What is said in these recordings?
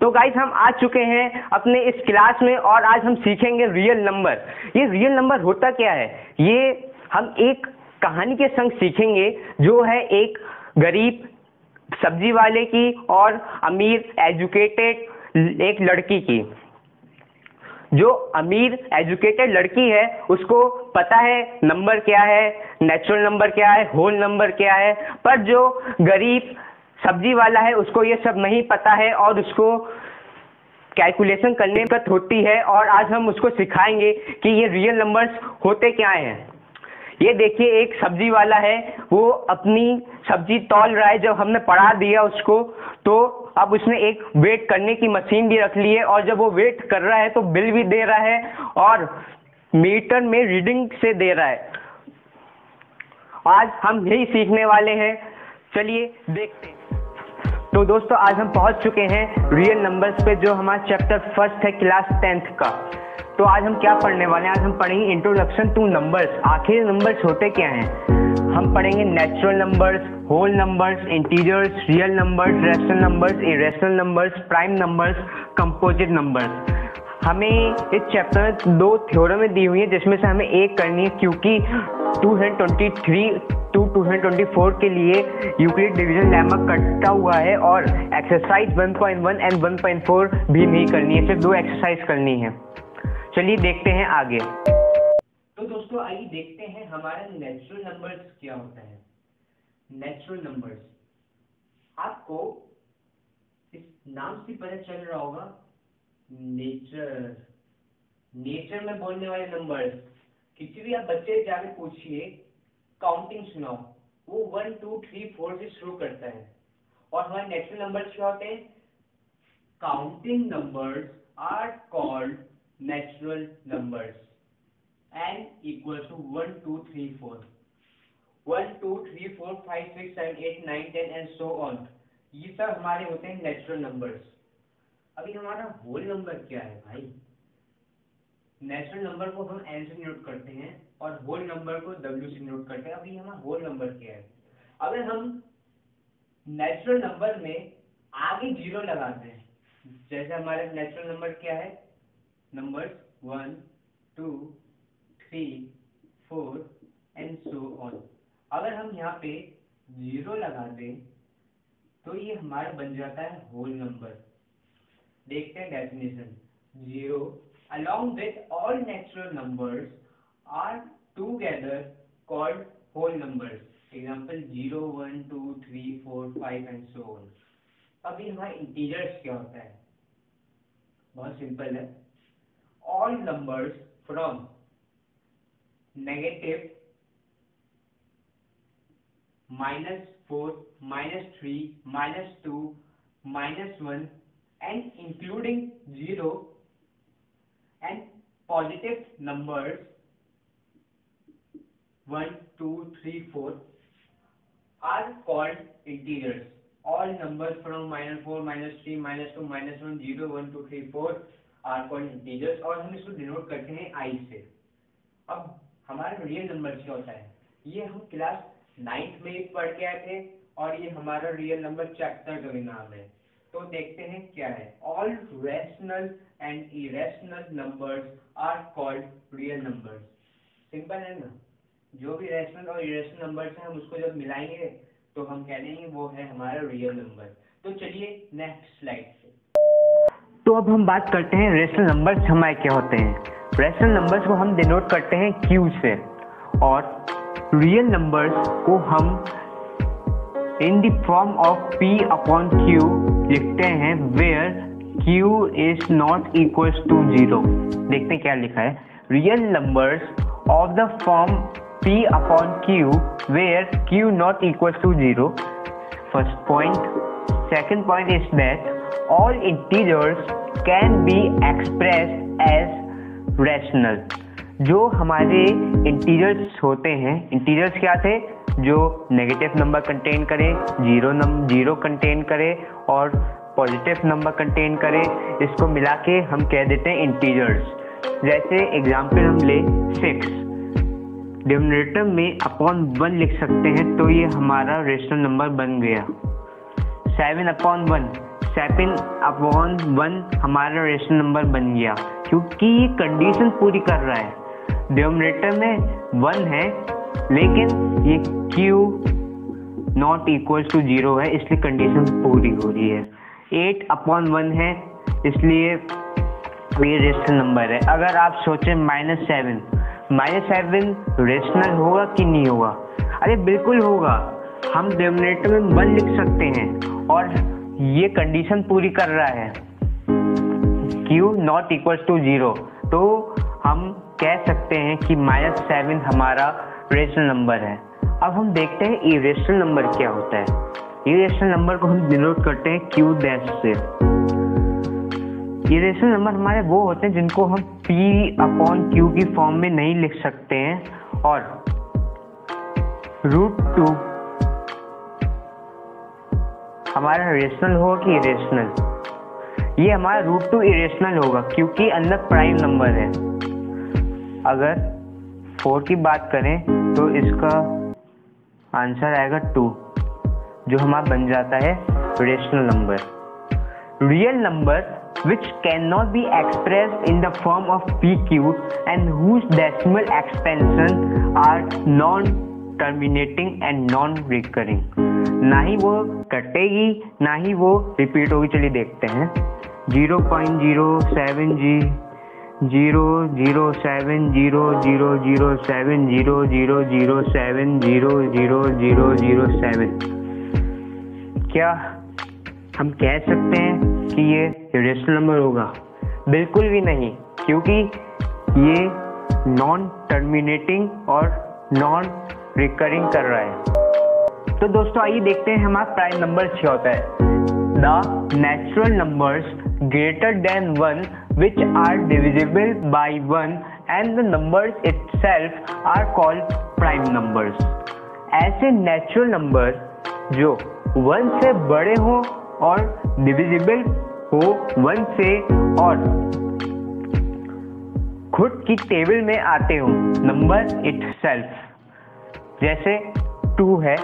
तो गाइज़ हम आ चुके हैं अपने इस क्लास में और आज हम सीखेंगे रियल नंबर ये रियल नंबर होता क्या है? ये हम एक कहानी के संग सीखेंगे जो है एक गरीब सब्ज़ी वाले की और अमीर एजुकेटेड एक लड़की की. जो अमीर एजुकेटेड लड़की है, उसको पता है नंबर क्या है नेचुरल नंबर क्या है होल नंबर क्या है, पर जो गरीब सब्ज़ी वाला है, उसको ये सब नहीं पता है और उसको कैलकुलेशन करने में होती है और आज हम उसको सिखाएँगे कि ये रियल नंबर्स होते क्या हैं। ये देखिए, एक सब्ज़ी वाला है, वो अपनी सब्ज़ी तौल रहा है, जब हमने पढ़ा दिया उसको तो अब उसने एक वेट करने की मशीन भी रख ली है और जब वो वेट कर रहा है तो बिल भी दे रहा है और मीटर में रीडिंग से दे रहा है। आज हम यही सीखने वाले हैं। चलिए देखते हैं। तो दोस्तों, आज हम पहुँच चुके हैं रियल नंबर्स पे, जो हमारा चैप्टर फ़र्स्ट है क्लास टेंथ का। तो आज हम क्या पढ़ने वाले हैं? आज हम पढ़ेंगे इंट्रोडक्शन टू नंबर्स आखिर नंबर्स होते क्या हैं? हम पढ़ेंगे natural numbers whole numbers integers real numbers rational numbers irrational numbers prime numbers composite numbers हमें इस चैप्टर में दो थ्योरम दी हुई है, जिसमें से हमें एक करनी है, क्योंकि 223 टू ट्वेंटी फोर के लिए यूक्लिड डिवीज़न लैमा कटता हुआ है और एक्सरसाइज 1.1 एंड 1.4 भी नहीं करनी है, सिर्फ़ दो एक्सरसाइज करनी है। चलिए देखते हैं आगे। तो दोस्तों, आइए देखते हैं हमारा नेचुरल नंबर्स क्या होता है। नेचुरल नंबर्स आपको इस नाम से पता चल रहा होगा नेचर नेचर में बोलने वाले नंबर्स किसी भी आप बच्चे जाके पूछिए काउंटिंग सुनाओ, वो वन टू थ्री फोर से शुरू करता है। और हमारे नेचुरल नंबर्स क्या होते हैं? Counting numbers are called natural numbers N equal to one two three four one two three four five six seven eight nine ten and so on ये सब हमारे होते हैं नेचुरल नंबर्स अभी हमारा होल नंबर क्या है भाई? नेचुरल नंबर को हम एन से नोट करते हैं और होल नंबर को डब्ल्यू से नोट करते हैं। अभी हमारा होल नंबर क्या है? अगर हम नेचुरल नंबर में आगे ज़ीरो लगाते हैं, जैसे हमारे नेचुरल नंबर क्या है? Number one two three four and so on अगर हम यहाँ पे ज़ीरो लगा दें तो ये हमारा बन जाता है होल नंबर देखते हैं definition zero along with all natural number are together called whole number example zero one two three four five and so on अभी हमारे इंटीजर्स क्या होता है? बहुत सिंपल है. All numbers from negative minus four minus three minus two minus one and including 0 and positive numbers 1, 2, 3, 4 are called integers. All numbers from minus 4, minus 3, minus 2, minus 1, 0, 1, 2, 3, 4 are called integers और हम इसको denote करते हैं i से अब हमारा real number क्या होता है ये हम क्लास नाइन्थ में पढ़ के आए थे और ये हमारा रियल नंबर चैप्टर का भी नाम है तो देखते हैं क्या है। All rational and irrational numbers are called real numbers simple है ना? जो भी रेशनल और इरेशनल नंबर्स हैं, हम उसको जब मिलाएँगे तो हम कह देंगे वो है हमारा रियल नंबर तो चलिए नेक्स्ट स्लाइड से। तो अब हम बात करते हैं रेशनल नंबर्स हमारे क्या होते हैं। रेशनल नंबर्स को हम डिनोट करते हैं क्यू से और रियल नंबर्स को हम in the form of p upon q लिखते हैं where q is not equal to zero देखते हैं क्या लिखा है। Real number of the form p upon q where q not equal to zero first point second point is that all integers can be express as rational जो हमारे integers होते हैं integers क्या थे? जो नेगेटिव नंबर कंटेन करे zero number zero contain करे और पॉजिटिव नंबर कंटेन करे, इसको मिला के हम कह देते हैं इंटीजर्स जैसे एग्ज़ाम्पल हम ले सिक्स डिनोमिनेटर में अपॉन वन लिख सकते हैं तो ये हमारा रेशनल नंबर बन गया। Seven upon one seven upon one हमारा रेशनल नंबर बन गया। क्योंकि ये कंडीशन पूरी कर रहा है। डिनोमिनेटर में वन है लेकिन ये q not equal to zero है, इसलिए कंडीशन पूरी हो रही है। एट अपॉन वन है, इसलिए ये रेशनल नंबर है। अगर आप सोचें minus seven minus seven rational होगा कि नहीं होगा? अरे बिल्कुल होगा। हम डिनोमिनेटर में वन लिख सकते हैं और ये कंडीशन पूरी कर रहा है। Q not equal to zero तो हम कह सकते हैं कि माइनस सेवन हमारा रेशनल नंबर है। अब हम देखते हैं इरेशनल नंबर क्या होता है। इरेशनल नंबर को हम डिनोट करते हैं क्यू डैश से। इरेशनल नंबर हमारे वो होते हैं जिनको हम p अपॉन क्यू की फॉर्म में नहीं लिख सकते हैं और रूट टू हमारा रेशनल होगा कि इरेशनल ये हमारा रूट टू इरेशनल होगा क्योंकि अंदर प्राइम नंबर है। अगर फोर की बात करें तो इसका आंसर आएगा टू जो हमारा बन जाता है rational number real number which can not be express in the form of p q and whose decimal expansion are non terminating and non recurring ना ही वो कटेगी, ना ही वो रिपीट होगी, चलिए देखते हैं. ज़ीरो पॉइंट ज़ीरो सेवन जी zero zero seven zero zero zero seven zero zero zero seven zero zero zero zero seven क्या हम कह सकते हैं कि ये रेशनल नंबर होगा बिल्कुल भी नहीं क्योंकि ये नॉन टर्मिनेटिंग और नॉन रिकरिंग कर रहा है तो दोस्तों आइए देखते हैं हमारा प्राइम नंबर क्या होता है the natural numbers greater than one which are divisible by one and the numbers itself are called prime numbers ऐसे नेचुरल नंबर जो वन से बड़े हो और डिविजिबल हो वन से और, खुद की टेबल में आते हो नंबर इट जैसे टू है,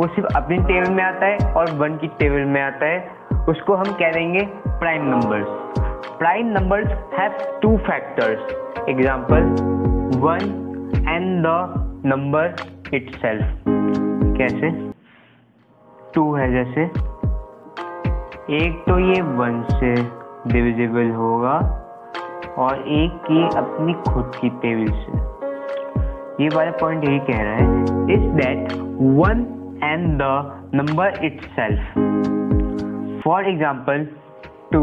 वो सिर्फ़ अपनी टेबल में आता है और वन की टेबल में आता है, उसको हम कह देंगे prime numbers prime numbers have two factors example one and the number it कैसे टू है जैसे। एक तो ये वन से डिविजिबल होगा और एक की अपनी खुद की टेबल से। ये वाला पॉइंट यही कह रहा है। Is that one and the number number self for example 2,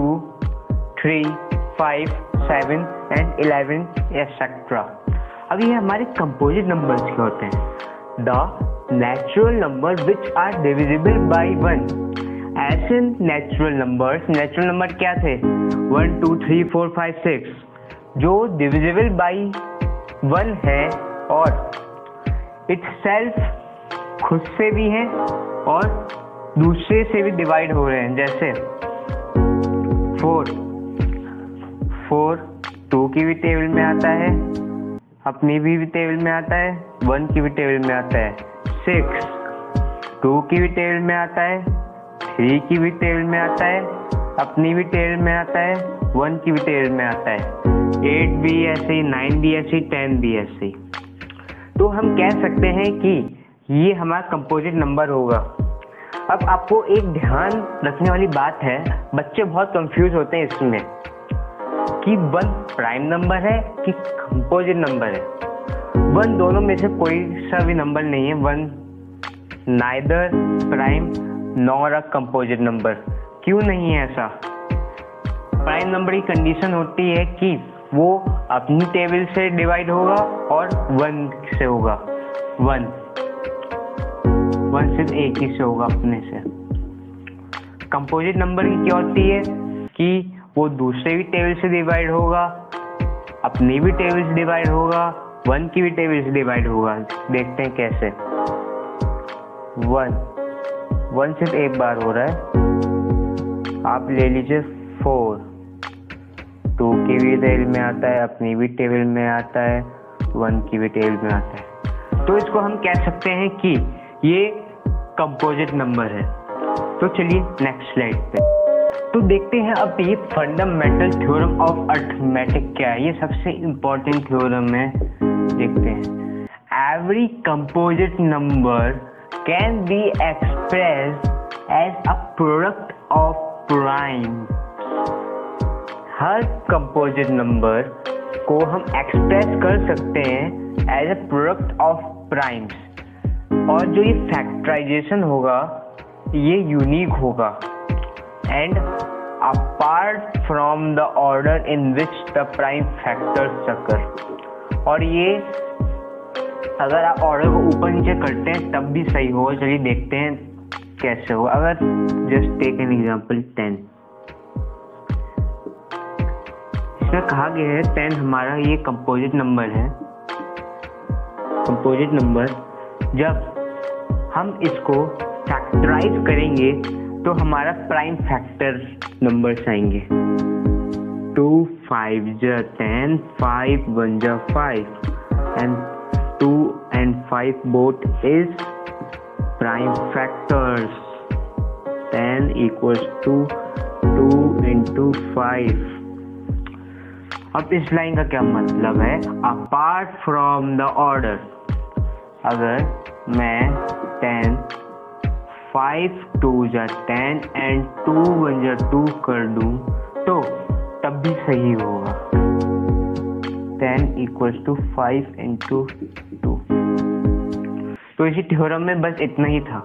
3, 5, 7 and 11 etc. अब ये हमारे कंपोजिट नंबर्स के होते हैं. The natural number which are divisible by one ऐसे नेचुरल नंबर्स नेचुरल नंबर क्या थे? One two three four five six जो डिविजिबल बाई वन है और इट्स सेल्फ खुद से भी है और दूसरे से भी डिवाइड हो रहे हैं. जैसे फोर फोर टू की भी टेबल में आता है अपनी भी, भी टेबल में आता है वन की भी टेबल में आता है सिक्स टू की भी टेबल में आता है थ्री की भी टेबल में आता है अपनी भी टेबल में आता है वन की भी टेबल में आता है एट भी ऐसे नाइन भी ऐसे टेन भी ऐसे तो हम कह सकते हैं कि ये हमारा कंपोजिट नंबर होगा। अब आपको एक ध्यान रखने वाली बात है बच्चे बहुत कंफ्यूज होते हैं इसमें। कि वन प्राइम नंबर है कि कंपोजिट नंबर है। वन दोनों में से कोई सा भी नंबर नहीं है। One neither prime nor a composite number क्यों नहीं है ऐसा? प्राइम नंबर की कंडीशन होती है कि वो अपनी टेबल से डिवाइड होगा और वन से होगा। वन वन सिर्फ़ एक ही से होगा अपने से। कंपोजिट नंबर की क्या होती है कि वो दूसरे भी टेबल से डिवाइड होगा, अपनी भी टेबल से डिवाइड होगा वन की भी टेबल से डिवाइड होगा। देखते हैं कैसे। वन वन सिर्फ़ एक बार हो रहा है। आप ले लीजिए फोर टू की भी टेबल में आता है, अपनी भी टेबल में आता है वन की भी टेबल में आता है। तो इसको हम कह सकते हैं कि ये कंपोजिट नंबर है। तो चलिए नेक्स्ट स्लाइड पे। तो देखते हैं अब ये फंडामेंटल थ्योरम ऑफ़ अर्थमेटिक क्या है। ये सबसे इम्पोर्टेंट थ्योरम है। देखते हैं। Every composite number can be express as a product of prime her composite number को हम एक्सप्रेस कर सकते हैं as a product of primes और जो ये फैक्टराइजेशन होगा, ये यूनिक होगा। And apart from the order in which the prime factors occur और ये अगर आप ऑर्डर को ऊपर नीचे करते हैं, तब भी सही हो चलिए देखते हैं कैसे हो अगर just take an example ten इसमें कहा गया है टेन हमारा ये कंपोजिट नंबर है। कंपोजिट नंबर जब हम इसको फैक्टराइज करेंगे तो हमारा प्राइम फैक्टर नंबर्स आएँगे। टू फाइव ज टेन फाइव वन ज five and two and five both is prime factors ten equals to two into five अब इस लाइन का क्या मतलब है? अपार्ट फ्रॉम द ऑर्डर अगर मैं टेन फाइव टू या टेन एंड टू वन या टू कर दूँ तो तब भी सही होगा। Ten equals to five into two तो इसी थ्योरम में बस इतना ही था।